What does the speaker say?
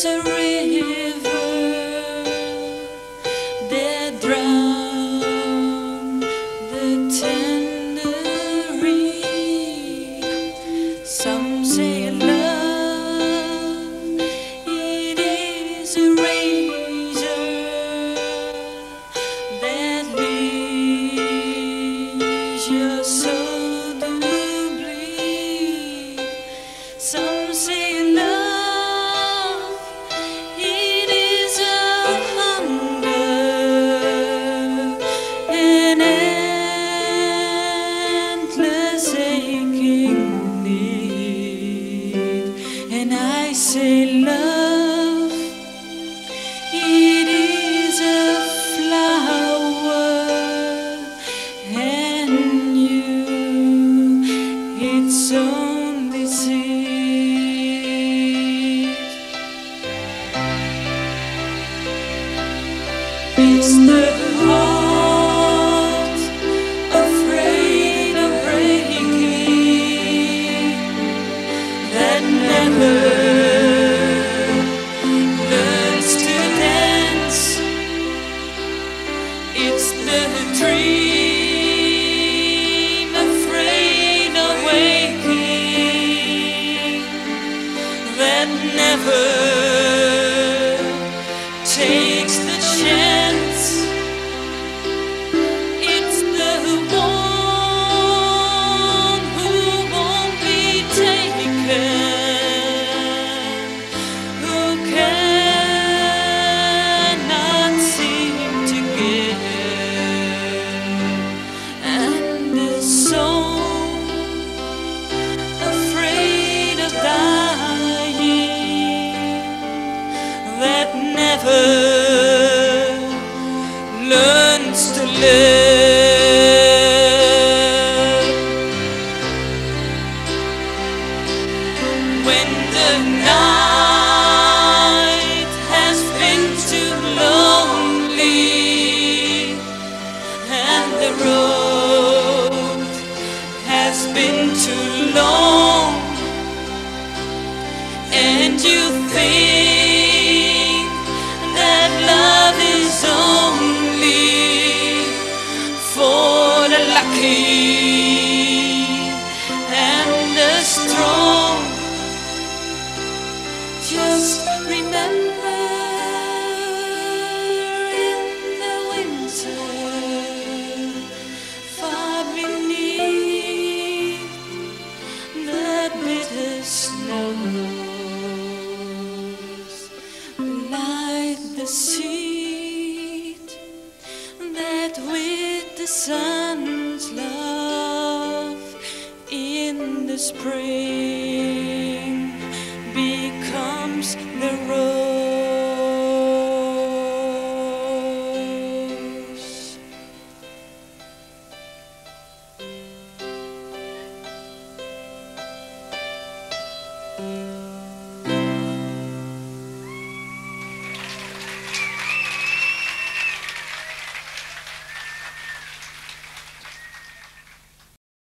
is a river that drowns the tenderine. Some say love, it is a razor that leaves your soul to bleed. Some say I say love, it is a flower, and you, its only seed. It's the never learns to live. When the night has been too lonely and the road has been too long and you think and the strong. Just remember in the winter, far beneath the bitter snows the seed that with the sun's spring becomes the rose.